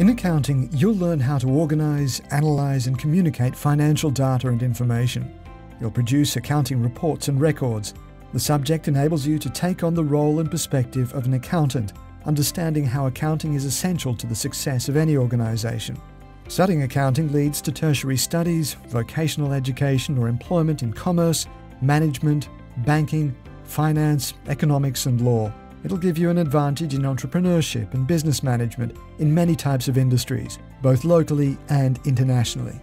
In accounting, you'll learn how to organise, analyse, and communicate financial data and information. You'll produce accounting reports and records. The subject enables you to take on the role and perspective of an accountant, understanding how accounting is essential to the success of any organisation. Studying accounting leads to tertiary studies, vocational education, or employment in commerce, management, banking, finance, economics, and law. It'll give you an advantage in entrepreneurship and business management in many types of industries, both locally and internationally.